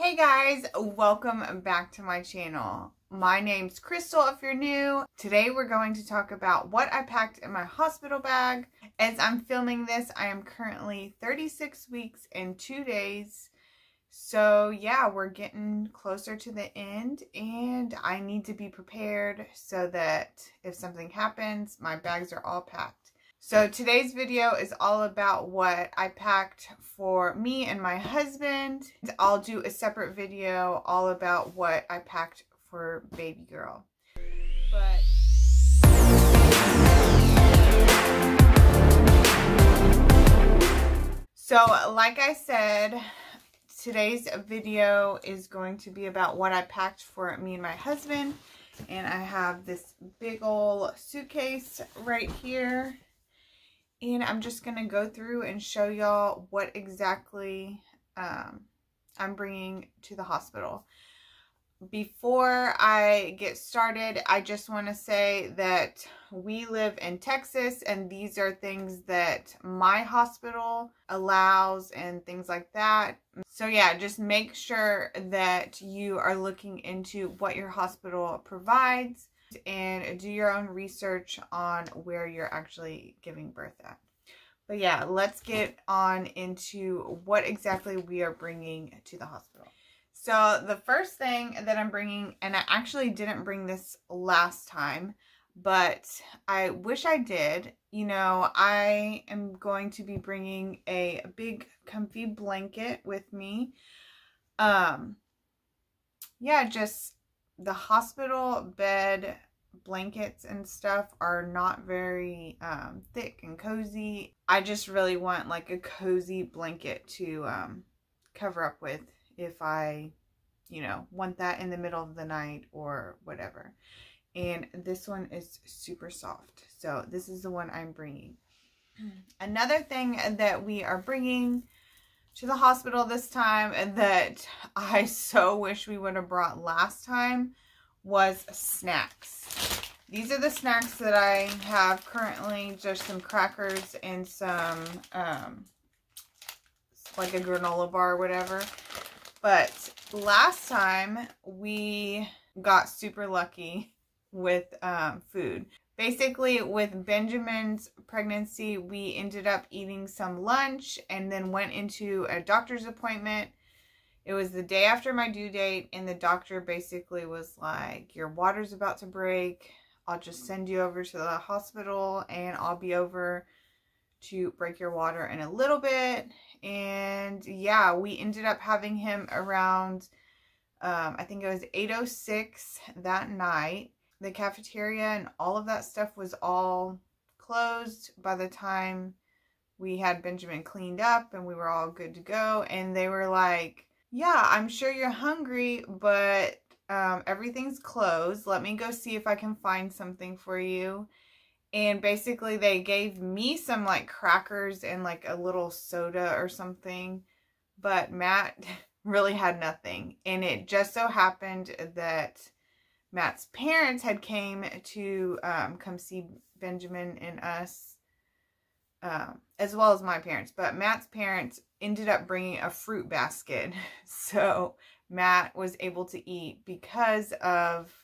Hey guys, welcome back to my channel. My name's Crystal if you're new. Today we're going to talk about what I packed in my hospital bag. As I'm filming this, I am currently 36 weeks and 2 days. So yeah, we're getting closer to the end and I need to be prepared so that if something happens, my bags are all packed. So today's video is all about what I packed for me and my husband. I'll do a separate video all about what I packed for baby girl. But So like I said, today's video is going to be about what I packed for me and my husband. And I have this big old suitcase right here. And I'm just going to go through and show y'all what exactly um, I'm bringing to the hospital. Before I get started, I just want to say that we live in Texas and these are things that my hospital allows and things like that. So yeah, just make sure that you are looking into what your hospital provides and do your own research on where you're actually giving birth at. But yeah, let's get on into what exactly we are bringing to the hospital. So the first thing that I'm bringing, and I actually didn't bring this last time, but I wish I did. You know, I am going to be bringing a big comfy blanket with me. Um, yeah, just the hospital bed blankets and stuff are not very um, thick and cozy. I just really want like a cozy blanket to um, cover up with if I, you know, want that in the middle of the night or whatever. And this one is super soft. So this is the one I'm bringing. Another thing that we are bringing to the hospital this time and that I so wish we would have brought last time was snacks. These are the snacks that I have currently, just some crackers and some, um, like a granola bar or whatever. But last time we got super lucky with um, food. Basically, with Benjamin's pregnancy, we ended up eating some lunch and then went into a doctor's appointment. It was the day after my due date, and the doctor basically was like, Your water's about to break. I'll just send you over to the hospital, and I'll be over to break your water in a little bit and yeah, we ended up having him around, um, I think it was 8.06 that night. The cafeteria and all of that stuff was all closed by the time we had Benjamin cleaned up and we were all good to go. And they were like, yeah, I'm sure you're hungry, but um, everything's closed. Let me go see if I can find something for you and basically they gave me some like crackers and like a little soda or something but Matt really had nothing and it just so happened that Matt's parents had came to um, come see Benjamin and us um, as well as my parents but Matt's parents ended up bringing a fruit basket so Matt was able to eat because of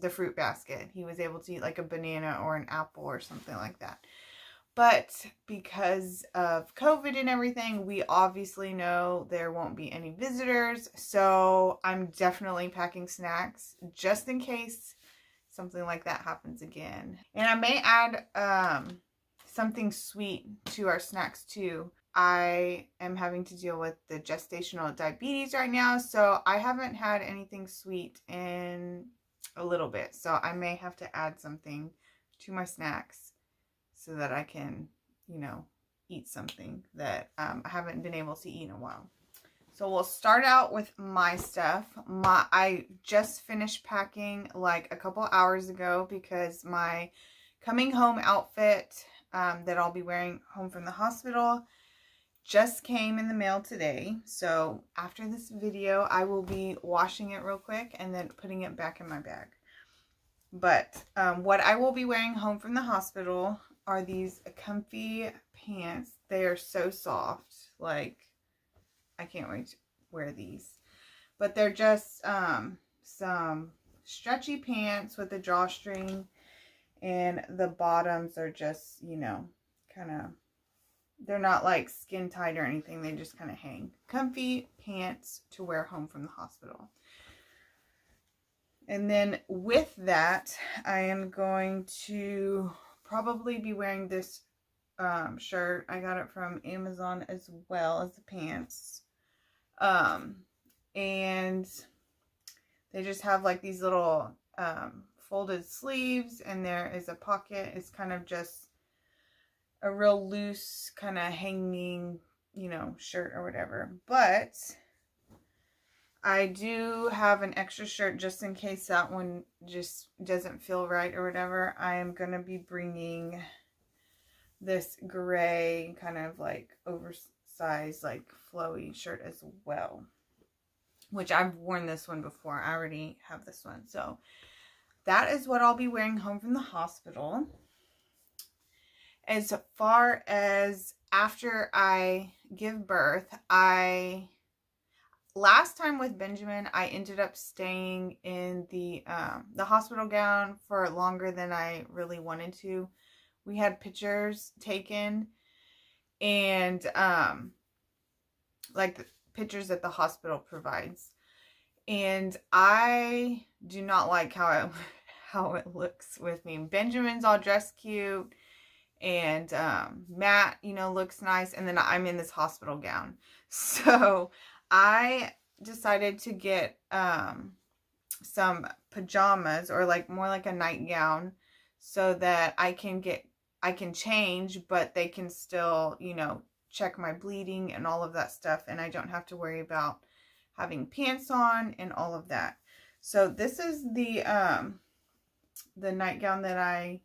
the fruit basket. He was able to eat like a banana or an apple or something like that. But because of COVID and everything, we obviously know there won't be any visitors. So I'm definitely packing snacks just in case something like that happens again. And I may add um, something sweet to our snacks too. I am having to deal with the gestational diabetes right now, so I haven't had anything sweet in a little bit. So I may have to add something to my snacks so that I can, you know, eat something that um, I haven't been able to eat in a while. So we'll start out with my stuff. My I just finished packing like a couple hours ago because my coming home outfit um, that I'll be wearing home from the hospital just came in the mail today. So after this video, I will be washing it real quick and then putting it back in my bag. But um, what I will be wearing home from the hospital are these comfy pants. They are so soft. Like, I can't wait to wear these. But they're just um, some stretchy pants with a drawstring. And the bottoms are just, you know, kind of, they're not like skin tight or anything. They just kind of hang. Comfy pants to wear home from the hospital. And then with that, I am going to probably be wearing this um, shirt. I got it from Amazon as well as the pants. Um, and they just have like these little um, folded sleeves and there is a pocket. It's kind of just a real loose kind of hanging, you know, shirt or whatever. But I do have an extra shirt just in case that one just doesn't feel right or whatever. I am going to be bringing this gray kind of like oversized like flowy shirt as well. Which I've worn this one before. I already have this one. So that is what I'll be wearing home from the hospital. As far as after I give birth, I last time with Benjamin, I ended up staying in the um, the hospital gown for longer than I really wanted to. We had pictures taken and um, like the pictures that the hospital provides. And I do not like how it, how it looks with me. Benjamin's all dressed cute and um, Matt, you know, looks nice. And then I'm in this hospital gown. So I decided to get um, some pajamas or like more like a nightgown so that I can get, I can change, but they can still, you know, check my bleeding and all of that stuff. And I don't have to worry about having pants on and all of that. So this is the, um, the nightgown that I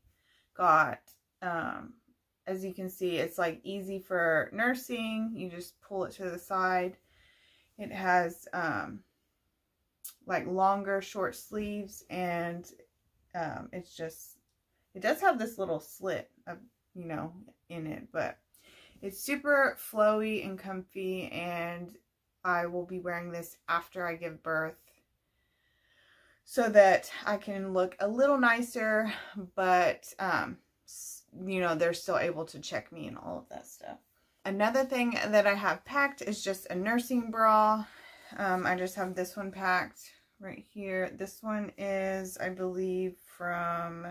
got. Um, as you can see, it's like easy for nursing. You just pull it to the side it has um, like longer short sleeves and um, it's just, it does have this little slit, of, you know, in it, but it's super flowy and comfy and I will be wearing this after I give birth so that I can look a little nicer, but, um, you know, they're still able to check me and all of that stuff. Another thing that I have packed is just a nursing bra. Um, I just have this one packed right here. This one is, I believe, from,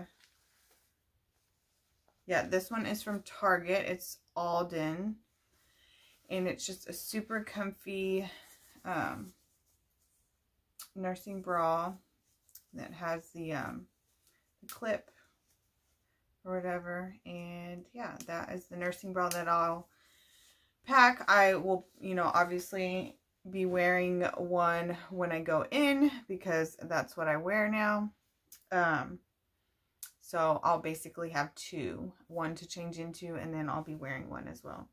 yeah, this one is from Target. It's Auden. And it's just a super comfy um, nursing bra that has the, um, the clip or whatever. And yeah, that is the nursing bra that I'll pack. I will, you know, obviously be wearing one when I go in because that's what I wear now. Um, so I'll basically have two, one to change into, and then I'll be wearing one as well.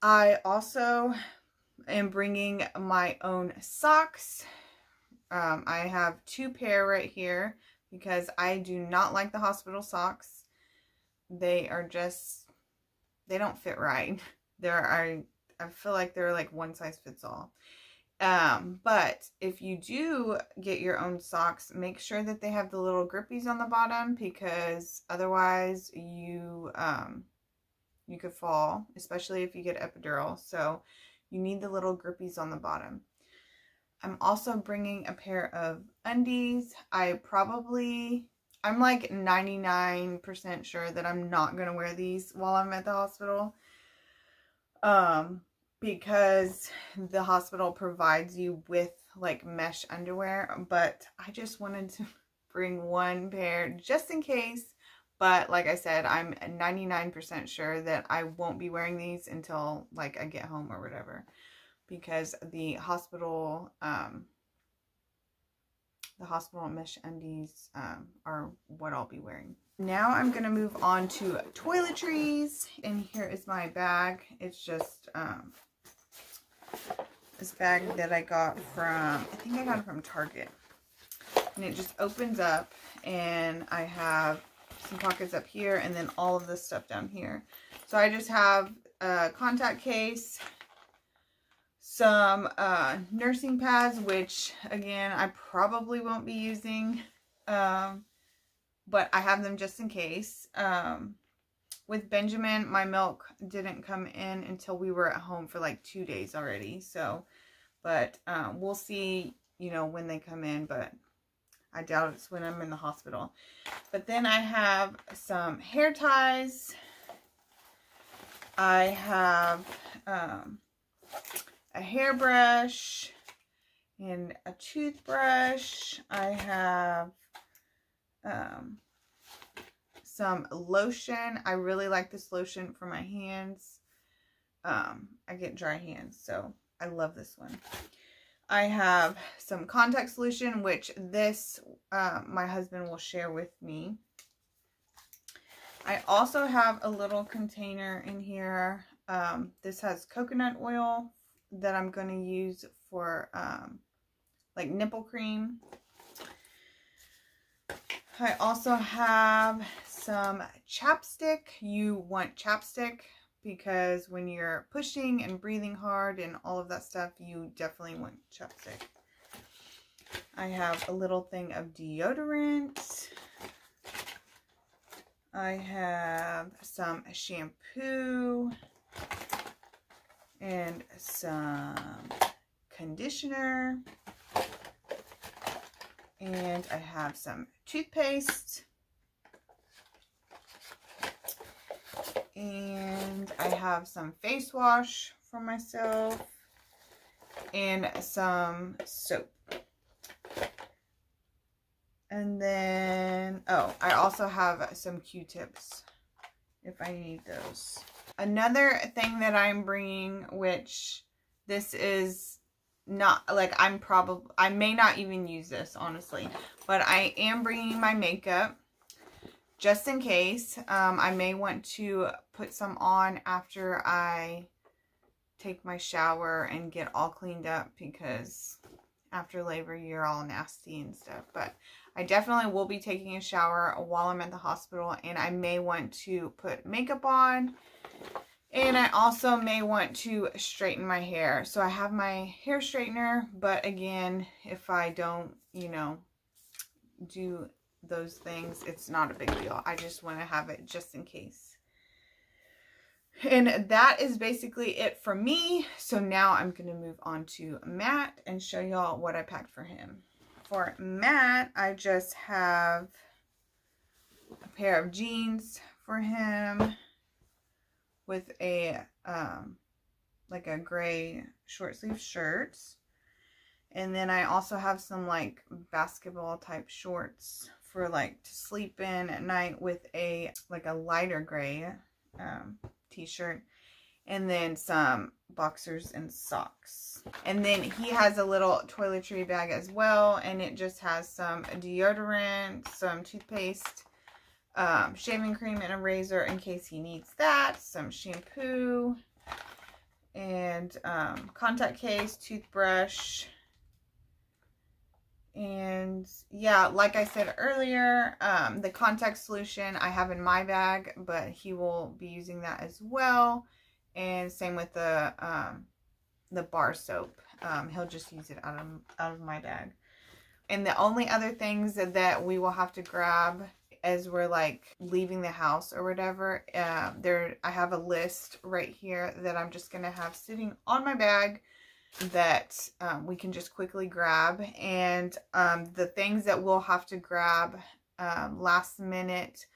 I also am bringing my own socks. Um, I have two pair right here because I do not like the hospital socks. They are just, they don't fit right. there are I feel like they're like one size fits all. Um, but if you do get your own socks, make sure that they have the little grippies on the bottom because otherwise you um you could fall, especially if you get epidural. So you need the little grippies on the bottom. I'm also bringing a pair of undies. I probably, I'm like 99% sure that I'm not going to wear these while I'm at the hospital um, because the hospital provides you with like mesh underwear, but I just wanted to bring one pair just in case. But like I said, I'm 99% sure that I won't be wearing these until like I get home or whatever. Because the hospital, um, the hospital mesh undies um, are what I'll be wearing. Now I'm going to move on to toiletries. And here is my bag. It's just um, this bag that I got from, I think I got it from Target. And it just opens up and I have some pockets up here and then all of this stuff down here. So I just have a contact case, some uh, nursing pads, which again, I probably won't be using. Um, but I have them just in case. Um, with Benjamin, my milk didn't come in until we were at home for like two days already. So, but um, we'll see, you know, when they come in. But I doubt it's when I'm in the hospital. But then I have some hair ties. I have um, a hairbrush and a toothbrush. I have um, some lotion. I really like this lotion for my hands. Um, I get dry hands, so I love this one. I have some contact solution, which this uh, my husband will share with me. I also have a little container in here. Um, this has coconut oil that I'm going to use for um, like nipple cream. I also have some chapstick. You want chapstick because when you're pushing and breathing hard and all of that stuff, you definitely want chapstick. I have a little thing of deodorant. I have some shampoo and some conditioner. And I have some toothpaste. And I have some face wash for myself. And some soap. And then, oh, I also have some Q-tips if I need those. Another thing that I'm bringing, which this is not like I'm probably I may not even use this honestly but I am bringing my makeup just in case. Um, I may want to put some on after I take my shower and get all cleaned up because after labor you're all nasty and stuff. But I definitely will be taking a shower while I'm at the hospital and I may want to put makeup on and I also may want to straighten my hair. So I have my hair straightener, but again, if I don't, you know, do those things, it's not a big deal. I just want to have it just in case. And that is basically it for me. So now I'm going to move on to Matt and show y'all what I packed for him. For Matt, I just have a pair of jeans for him with a, um, like a gray short sleeve shirts. And then I also have some like basketball type shorts for like to sleep in at night with a like a lighter gray um, t-shirt and then some boxers and socks. And then he has a little toiletry bag as well and it just has some deodorant, some toothpaste, um, shaving cream and a razor in case he needs that, some shampoo, and um, contact case, toothbrush, and yeah, like I said earlier, um, the contact solution I have in my bag, but he will be using that as well. And same with the um, the bar soap. Um, he'll just use it out of, out of my bag. And the only other things that, that we will have to grab as we're like leaving the house or whatever, uh, there I have a list right here that I'm just going to have sitting on my bag that um, we can just quickly grab. And um, the things that we'll have to grab um, last minute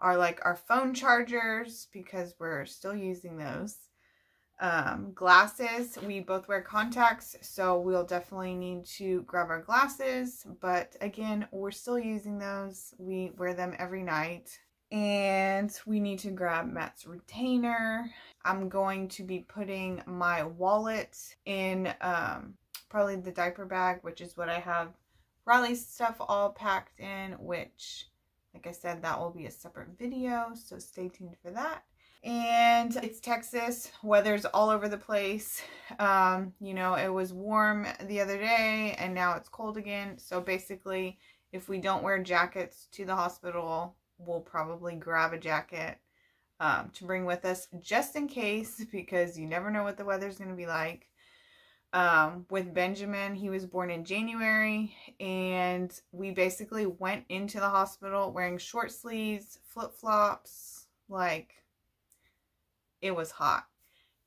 are like our phone chargers because we're still using those. Um, glasses, we both wear contacts, so we'll definitely need to grab our glasses. But again, we're still using those. We wear them every night. And we need to grab Matt's retainer. I'm going to be putting my wallet in um, probably the diaper bag, which is what I have Riley's stuff all packed in, which, like I said, that will be a separate video. So stay tuned for that and it's Texas. Weather's all over the place. Um, you know, it was warm the other day and now it's cold again. So basically, if we don't wear jackets to the hospital, we'll probably grab a jacket um, to bring with us just in case because you never know what the weather's going to be like. um, with Benjamin. He was born in January, and we basically went into the hospital wearing short sleeves, flip flops, like it was hot.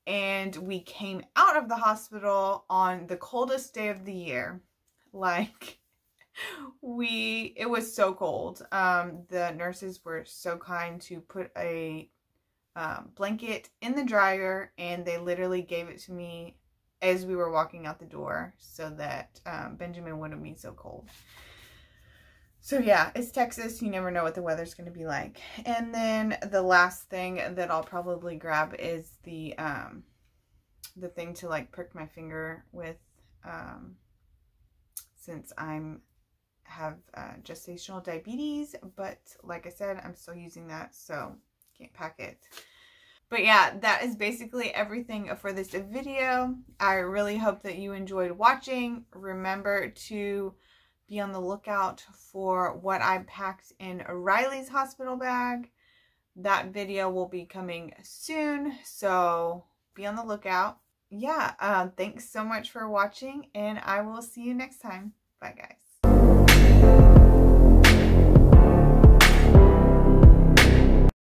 And we came out of the hospital on the coldest day of the year. Like, we, it was so cold. Um, the nurses were so kind to put a um, blanket in the dryer, and they literally gave it to me as we were walking out the door so that um, Benjamin wouldn't be so cold. So yeah, it's Texas. You never know what the weather's going to be like. And then the last thing that I'll probably grab is the um, the thing to like prick my finger with um, since I'm have uh, gestational diabetes. But like I said, I'm still using that, so can't pack it. But yeah, that is basically everything for this video. I really hope that you enjoyed watching. Remember to be on the lookout for what I packed in Riley's hospital bag. That video will be coming soon, so be on the lookout. Yeah, uh, thanks so much for watching, and I will see you next time. Bye, guys.